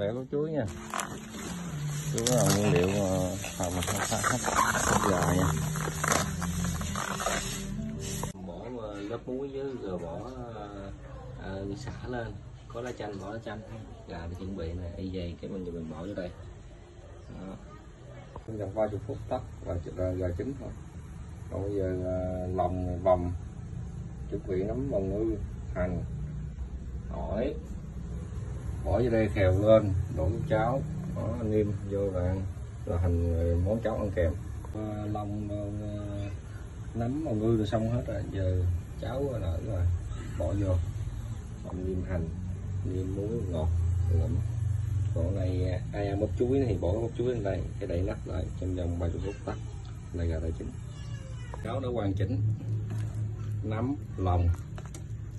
vẻ của chuối nha. Chuối là nguyên liệu mà hầm hấp dài nha. Bỏ ờ, lớp muối với rồi bỏ ờ, xả lên. Có lá chanh bỏ lá chanh. Gà để chuẩn bị này y dày cái mình mình bỏ vô đây. Đó. Trong vòng 30 phút tắt và gà, gà chín thôi. Còn bây giờ à, lòng vòng chuẩn bị nấm bông ngư hành. Tỏi bỏ vô đây khèo lên đổ nước cháo bỏ niêm vô là ăn là thành món cháo ăn kèm. À, lòng à, nấm bông ngư rồi xong hết rồi giờ cháo nở rồi bỏ vô. Xong niêm hành niêm muối ngọt ngậm còn này ai ăn mốc chuối thì bỏ mốc chuối lên đây cái đậy nắp lại trong vòng 30 phút tắt. Là gà đã chín cháo đã hoàn chỉnh. Nấm lòng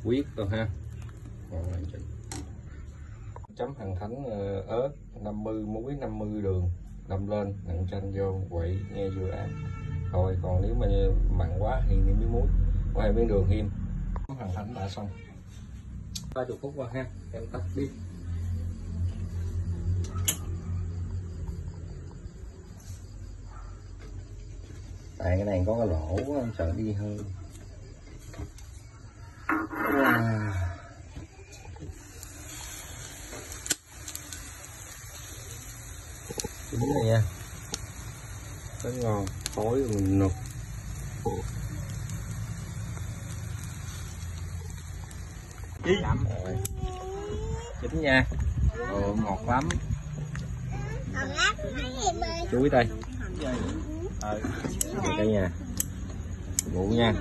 huyết rồi ha? Hoàn chỉnh chấm hành thánh ờ, ớt 50 muối 50 đường, đâm lên, nặng chanh vô, quậy, nghe vừa ăn rồi còn nếu mà mặn quá thì nêm miếng muối, ngoài miếng đường thêm chấm hành thánh đã xong. 30 phút qua ha, em tắt đi. Tại cái này có cái lỗ em sợ đi hơi. Wow. Chín này nha. Rất ngon khói mình nục. Chín Rồi. chín nha. Ồ, ngọt lắm. Chuối đây. Đây nha. Ngủ nha